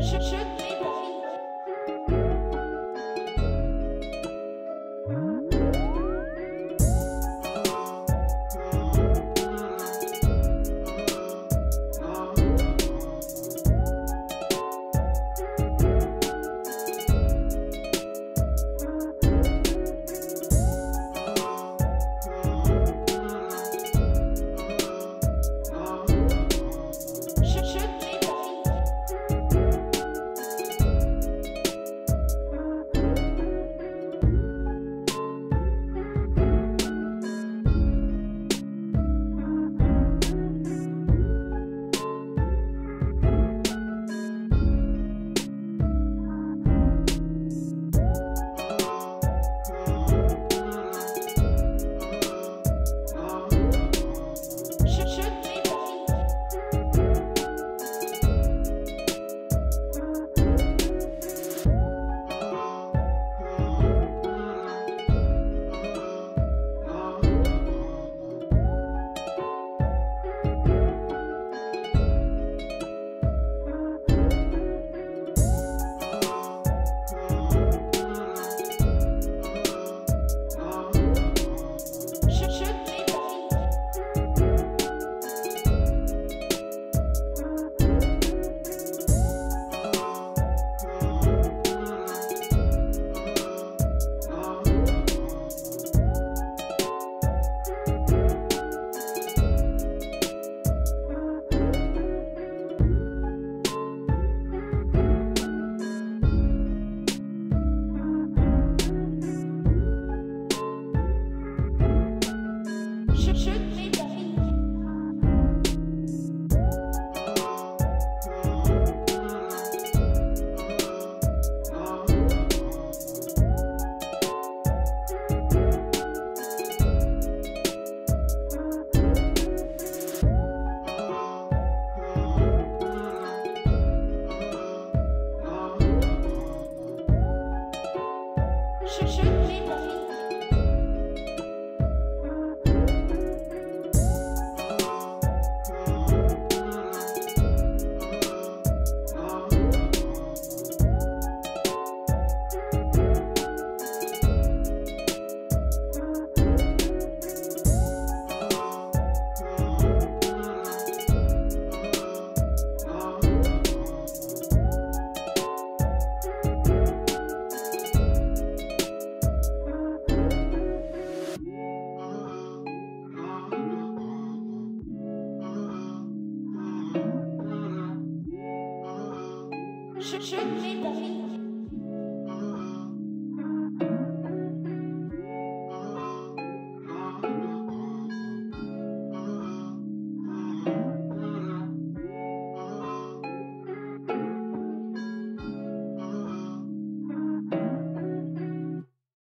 Should, should. relationship Je, je m'établis.